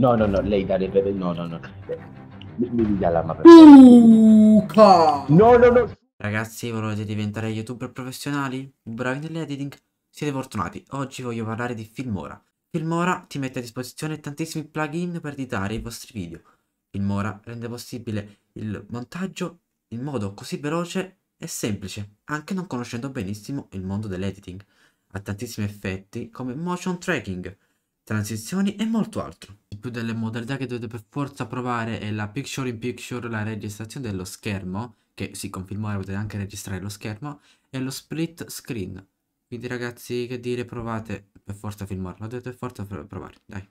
No, no, no, lei darebbe... No, no, no. Mi, mi dia per Luca! No, no, no. Ragazzi, volete diventare youtuber professionali? Bravi nell'editing? Siete fortunati. Oggi voglio parlare di Filmora. Filmora ti mette a disposizione tantissimi plugin per editare i vostri video. Filmora rende possibile il montaggio in modo così veloce e semplice, anche non conoscendo benissimo il mondo dell'editing. Ha tantissimi effetti come motion tracking, transizioni e molto altro. Il più delle modalità che dovete per forza provare è la picture in picture, la registrazione dello schermo, che si con Filmora potete anche registrare lo schermo, e lo split screen. Quindi ragazzi, che dire, provate per forza Filmora, lo dovete per forza provare, dai.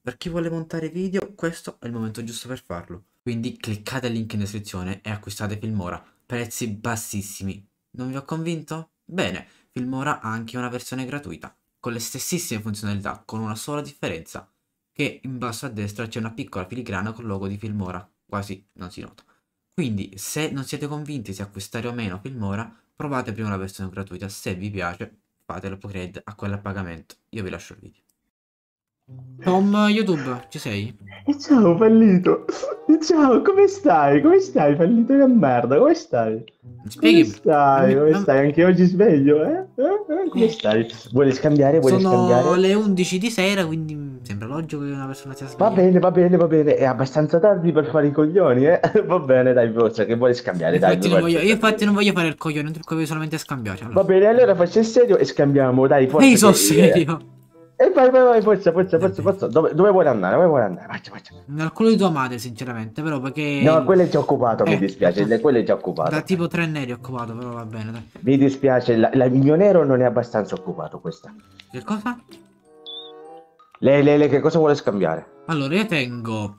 Per chi vuole montare video, questo è il momento giusto per farlo. Quindi cliccate il link in descrizione e acquistate Filmora. Prezzi bassissimi. Non vi ho convinto? Bene, Filmora ha anche una versione gratuita, con le stessissime funzionalità, con una sola differenza, che in basso a destra c'è una piccola filigrana con il logo di Filmora, quasi non si nota. Quindi, se non siete convinti se acquistare o meno Filmora, provate prima la versione gratuita, se vi piace fate l'upgrade a quella a pagamento. Io vi lascio il video. Tom YouTube, ci sei? E ciao fallito. E ciao, come stai? Come stai fallito di merda? Come stai? Spieghi. Come stai? Come Non- stai? Anche oggi sveglio, eh? Eh? Eh? Come stai? Vuole scambiare? Vuole Sono scambiare? le 11 di sera, quindi sembra logico che una persona sia Va svegliata. bene, va bene, va bene. È abbastanza tardi per fare i coglioni, eh? Va bene, dai, forza, che vuole scambiare, dai. Infatti due non voglio, io infatti non voglio fare il coglione, voglio solamente scambiarci. Va Allora. bene, allora faccia il serio e scambiamo, dai, forza. Ehi, sono che- serio. E vai, vai, vai, forza, forza, forza, forza. Dove, dove vuole andare? Dove vuole andare? Faccia, faccia. Culo di tua madre, sinceramente, però perché... No, quello è già occupato, mi Eh, dispiace. le- Quello è già occupato. Da tipo tre neri occupato, però va bene, dai. Mi dispiace, la- la- il mio nero non è abbastanza occupato questa. Che cosa? Lei, lei, lei, che cosa vuole scambiare? Allora, io tengo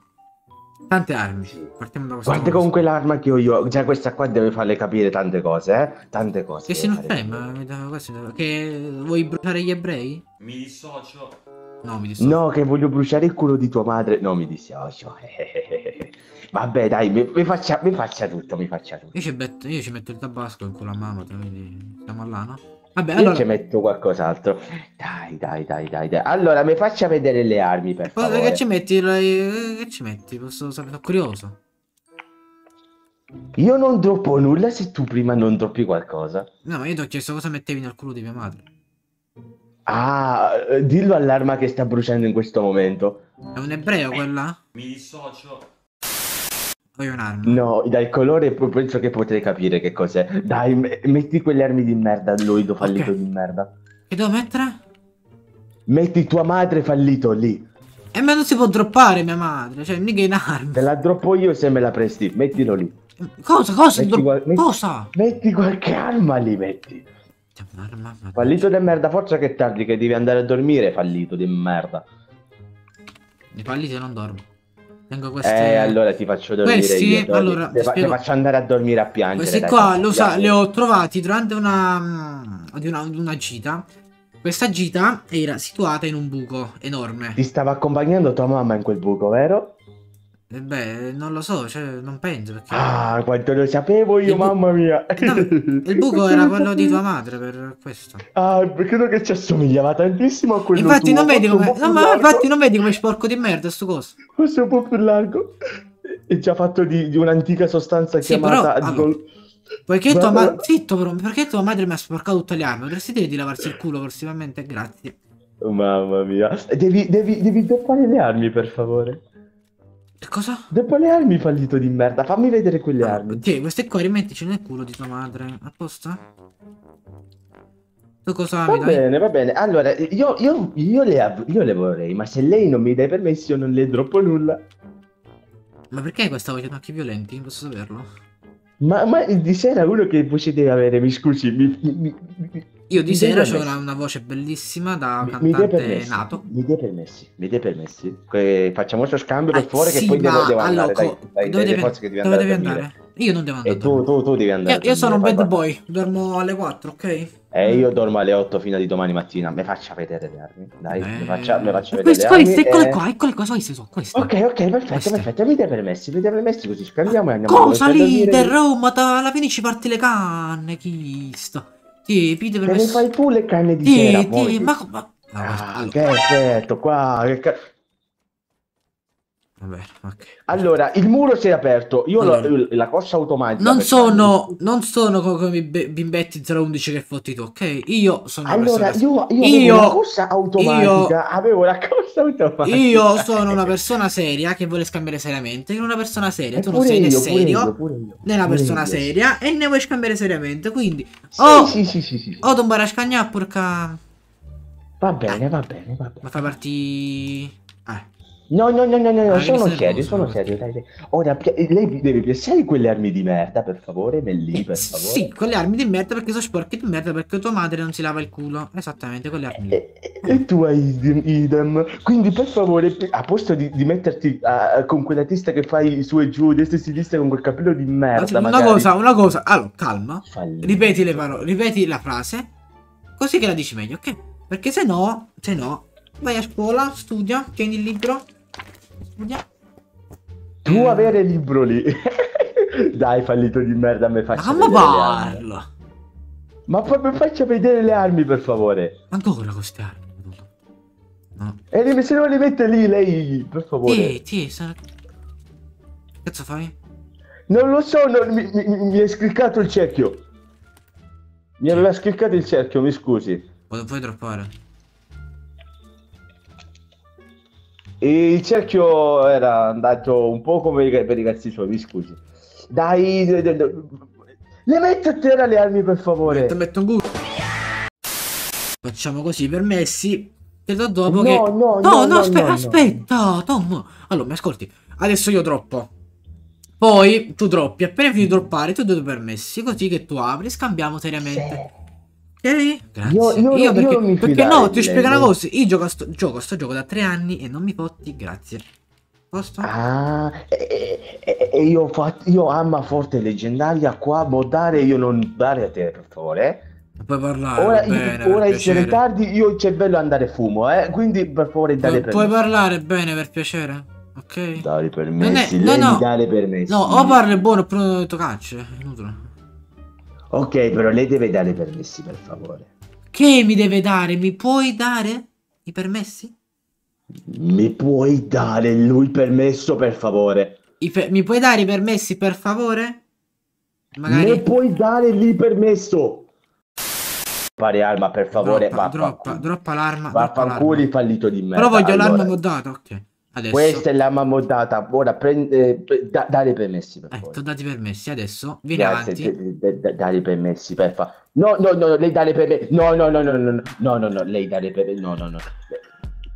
tante armi. Partiamo da questa Guarda cosa. comunque l'arma che ho io. Già questa qua deve farle capire tante cose, eh? Tante cose. Che se non fai, ma mi dà questo- Che vuoi bruciare gli ebrei? Mi dissocio. No, mi dissocio. No, che voglio bruciare il culo di tua madre. No, mi dissocio. Vabbè, dai, mi, mi faccia, mi faccia tutto, mi faccia tutto. Io ci, metto, io ci metto il tabasco in culo a mamma, quindi siamo là, no? Vabbè, Io allora... ci metto qualcos'altro. Dai, dai, dai, dai, dai. Allora, mi faccia vedere le armi, per favore. che ci metti? Che ci metti? Posso sapere? Sono curioso. Io non droppo nulla se tu prima non droppi qualcosa. No, ma io ti ho chiesto cosa mettevi nel culo di mia madre. Ah, eh, dillo all'arma che sta bruciando in questo momento. È un ebreo quella? Mi dissocio. O è un'arma? No, dal colore penso che potrei capire che cos'è. Dai, metti quelle armi di merda, Loido fallito Ok. di merda. Che devo mettere? Metti tua madre fallito lì. E ma non si può droppare mia madre, cioè mica in armi. Te la droppo io se me la presti. Mettilo lì. Cosa? Cosa? Metti qual- metti- Cosa? Metti qualche arma lì, metti. Cioè, un'arma, ma- Fallito di merda, forza che tardi che devi andare a dormire, fallito di merda. I falliti non dormo. Tengo queste... Eh, allora ti faccio dormire Questi, io. Allora, Te, fa- te faccio andare a dormire a piangere. Questi dai, qua ti lo sa, li ho trovati durante una, mm, di una, di una gita. Questa gita era situata in un buco enorme. Ti stava accompagnando tua mamma in quel buco, vero? E beh, non lo so, cioè, non penso perché... Ah, quanto lo sapevo io, bu- mamma mia. No, il buco era quello di tua madre, per questo. Ah, credo che ci assomigliava tantissimo a quello Infatti tuo, non vedi come... No, ma infatti non vedi come sporco di merda sto coso. Forse un po' più largo. È già fatto di, di un'antica sostanza Sì, chiamata... però, allora, Poiché tua madre... Zitto però, perché tua madre mi ha sporcato tutte le armi? Potresti dire di lavarsi il culo prossimamente? Grazie. Mamma mia. Devi, devi, devi doppare le armi, per favore. Cosa? Dopo le armi, fallito di merda. Fammi vedere quelle armi. Tieni, queste qua rimettici nel culo di tua madre. Apposta? Tu cosa Va mi dai? bene, va bene. Allora, io, io, io le, io le vorrei, ma se lei non mi dà i permessi, io non le droppo nulla. Ma perché questa voce attacchi violenti? Posso saperlo? Ma, ma di sera uno che voce deve avere? Mi scusi, mi- mi- mi- Io di mi sera ho una, una voce bellissima da Mi, mi cantante permessi? nato. Mi dai permessi? Mi dai permessi? Que- facciamo questo scambio per Ah, che sì, poi devo, devo allora, andare. Dai, co- dai, dove dai, che devi dove andare devi a dormire. andare? Io non devo andare E tu, tu, tu devi andare. Io, io sono un bad vai, boy, dormo alle 4, ok? vai. E io dormo alle 8 fino a di domani mattina. Mi faccia vedere le armi. Dai, Eh, mi faccia, mi faccia vedere queste, le queste, armi. eccole e- qua, eccole qua, queste sono queste. Ok, ok, perfetto, Queste. perfetto. Mi dai permessi, mi dai permessi così scambiamo e andiamo Cosa a dormire. leader? Oh, ma da- alla fine ci parti le canne, chi sta? Ti, pide Te per ne fai tu le canne di sera, Ti, poi. ma... ma... Ah, allora, che effetto qua. Che ca- Va bene, ok. Allora, il muro si è aperto. Io Allora. lo- la corsa automatica. Non sono, non sono co- come i be- bimbetti 011 che fotti tu, ok? Io sono Allora, io, io, Io- avevo la corsa automatica. Avevo la corsa. Io sono una persona seria che vuole scambiare seriamente. Sono una persona seria. E Tu non sei né io, pure serio io, pure io. né una persona io, seria e ne vuoi scambiare seriamente. Quindi, Sì, oh, sì, sì, sì, sì. o tombare a scagnare porca. Va bene, va bene, va bene. Ma fai partire. Eh, No, no, no, no, no, no, sono serio, sono no? serio. Dai, dai. Ora, lei deve piazzare quelle armi di merda, per favore, lì, per favore. sì, quelle armi di merda perché sono sporche di merda perché tua madre non si lava il culo. Esattamente, quelle armi. E, e- tu hai idem. Quindi per favore, a posto di, di metterti ah, con quella testa che fai su e giù, destra e sinistra con quel capello di merda, una magari. cosa, una cosa. Allora, calma. Falli. Ripeti le parole, ripeti la frase. Così che la dici meglio, ok? Perché se no, se no, vai a scuola, studia, tieni il libro. Tu Eh, avere il libro lì. Dai, fallito di merda, me faccia Ma come parlo? Ma fa- mi faccia vedere le armi, per favore. Ancora queste armi. No. E se non le mette lì, lei, per favore. Ti, sta... Che cazzo fai? Non lo so, non- mi, mi, mi è scliccato il cerchio. Mi aveva scliccato il cerchio, mi scusi. Puoi, puoi droppare. Il cerchio era andato un po' come per i cazzi suoi, scusi. Dai, d- d- d- le metti a terra le armi, per favore. Ti metto un culo. Facciamo così, permessi. Te do dopo No, che... no, no, no, no, aspe- no, aspetta, Tom. Allora, mi ascolti. Adesso io droppo. Poi tu droppi. Appena finito di droppare, tu dai due permessi. Così che tu apri, scambiamo seriamente. Ok? Grazie. Io- io- io perché, non mi perché fidare no, ti spiego una cosa. Io gioco a sto, gioco a sto gioco da tre anni e non mi fotti, grazie. Posto? Ah, e, e- e io, io arma forte leggendaria qua, modare io non dare a te, per favore. puoi parlare, Ora, bene, ora essere tardi, io il cervello andare fumo, eh. Quindi per favore dare Pu- puoi parlare bene, per piacere? Ok? Dare permessi, no, no. dare permessi. No, o parli buono oppure non ho detto cacce. È inutile. Ok, però lei deve dare permessi, per favore. Che mi deve dare? Mi puoi dare i permessi? Mi puoi dare lui il permesso, per favore? I pe- mi puoi dare i permessi per favore? Mi Magari puoi dare lì il permesso? Pare arma, per favore. droppa, droppa, droppa l'arma. Vaffanculo fallito di merda. Però voglio l'arma Allora, moddata, ok. Adesso... Questa è la mammodata. Ora prende, da, dare i permessi per eh, favore. Dati i permessi adesso. Vieni Grazie, avanti. D- dare i permessi per favore. No, no, no, lei dare i permessi. No, no, no, no, no, no, no, no, lei dare i permessi. No, no, no.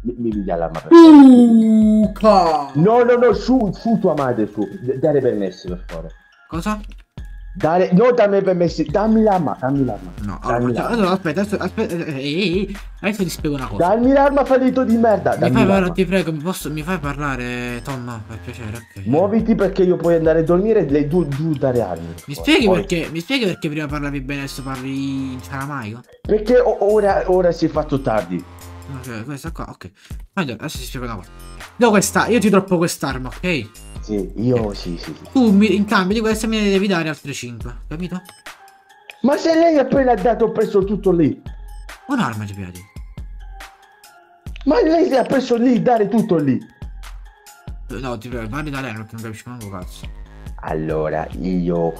Mi, mi dia la madre. Luca! No, no, no, su, su tua madre, su. Dare i permessi per favore. Cosa? Dare, no, dammi permessi, dammi l'arma, dammi l'arma. No, dammi allora, l'arma. allora, aspetta, aspetta, aspetta, eh, eh, eh, adesso ti spiego una cosa. Dammi l'arma, fallito di merda. Mi fai parlare, ti prego, mi, posso, mi fai parlare, Tom, per piacere, ok. Muoviti perché io puoi andare a dormire e lei tu, tu dare armi. Mi spieghi Poi- perché, mi spieghi perché prima parlavi bene e adesso parli in ciaramaico? Perché ora, ora si è fatto tardi. Ok, questa qua, ok. Allora, adesso ti spiego una cosa. Do questa, io ti droppo quest'arma, ok? Sì, io sì, sì. Tu mi- in cambio di questa me ne devi dare altre 5, capito? Ma se lei appena ha dato ho preso tutto lì. Un'arma ti piace. Ma lei ha preso lì, dare tutto lì. No, ti prego, parli da lei perché non capisco manco cazzo. Allora, io,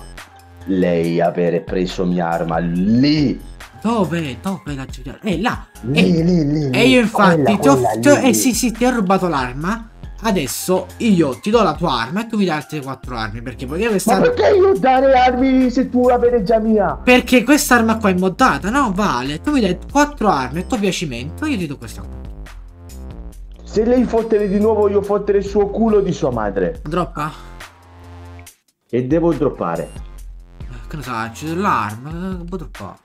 lei avere preso mia arma lì. Dove? Dove la giudica? Eh, là! Lì, Eh, lì, lì. E io infatti quella, ti ho, quella eh sì sì ti ho rubato l'arma Adesso io ti do la tua arma e tu mi dai altre quattro armi Perché Ma questa perché io dare armi se tu avere già mia? Perché quest'arma qua è moddata no? Vale Tu mi dai quattro armi a tuo piacimento Io ti do questa qua Se lei fottere di nuovo io fottere il suo culo di sua madre. Droppa? E devo droppare. Eh, Che ne sa c'è l'arma eh, Può droppare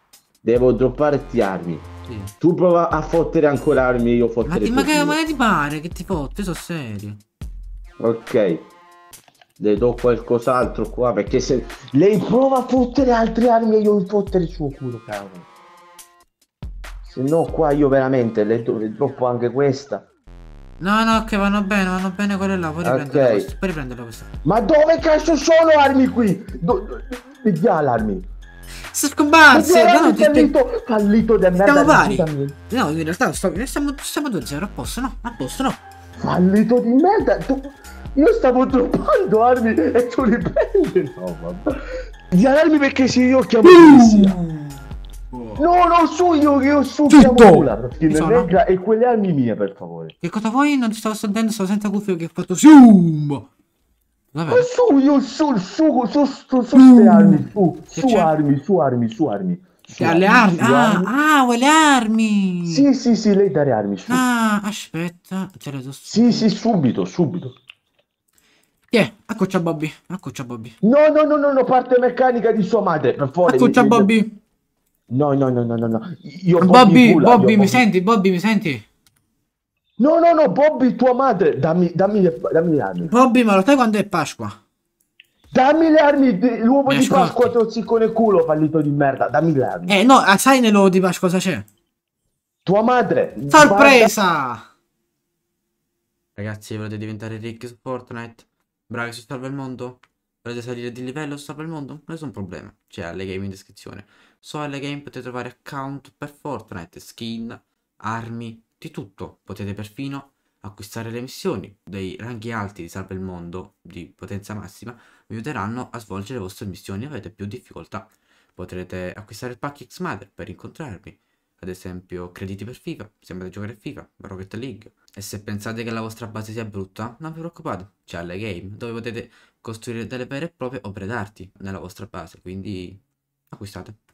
Devo droppare ti armi. sì. Tu prova a fottere ancora armi io fottere ma che ma che ti pare che ti fotti? Io sono serio Ok. Le do qualcos'altro qua perché se lei prova a fottere altre armi e io mi fottere il suo culo, cavolo. Se no qua io veramente le, do- le droppo anche questa. No no che vanno bene vanno bene quelle là Puoi riprenderla questa Puoi riprenderla questa Ma dove cazzo sono armi qui? Do, mi dia l'armi. Sto dia No no ti fallito, fallito di merda. Siamo pari. No, in realtà sto, stiamo, stiamo 2-0 a posto, no? A posto, no? Fallito di merda. Tu, Io stavo droppando armi e tu li prendi. No, vabbè. Di armi perché se io chiamo polizia. No, no, su io, io su Zitto! chiamo Mula, perché non sono. negra e quelle armi mie, per favore. Che cosa vuoi? Non ti stavo sentendo, stavo senza cuffie che ho fatto zoom. Va Ma bene. su, io su, su, su, su, su, Mm. armi, su, su armi, su armi, su armi. Su Che ha le armi. su Ah, armi. ah, vuoi le armi? Sì, sì, sì, lei dare armi, su. Ah, aspetta, te le do su. Sì, sì, subito, subito. Tiè, accoccia Bobby, accoccia Bobby. No, no, no, no, no, parte meccanica di sua madre, per favore. Mi- Bobby. No, no, no, no, no, no. Io Bobby, Bobby, io mi senti? Bobby, mi senti? No, no, no, Bobby, tua madre, dammi, dammi, le, dammi le armi. Bobby, ma lo sai quando è Pasqua? Dammi le armi, di- l'uovo Mi di ascolti? Pasqua, tozzicone culo, fallito di merda, dammi le armi. Eh, no, ah, sai nell'uovo di Pasqua cosa c'è? Tua madre. Sorpresa! Ragazzi, volete diventare ricchi su Fortnite? Bravi su Salva il Mondo? Volete salire di livello su Salva il Mondo? Nessun problema, c'è alle game in descrizione. Su alle game potete trovare account per Fortnite, skin, armi, di tutto. Potete perfino acquistare le missioni dei ranghi alti di Salva il Mondo di potenza massima vi aiuteranno a svolgere le vostre missioni e avete più difficoltà. Potrete acquistare il pack X-Mother per incontrarmi, ad esempio crediti per FIFA, se andate a giocare a FIFA, Rocket League. E se pensate che la vostra base sia brutta, non vi preoccupate, c'è alle game dove potete costruire delle vere e proprie opere d'arte nella vostra base, quindi acquistate.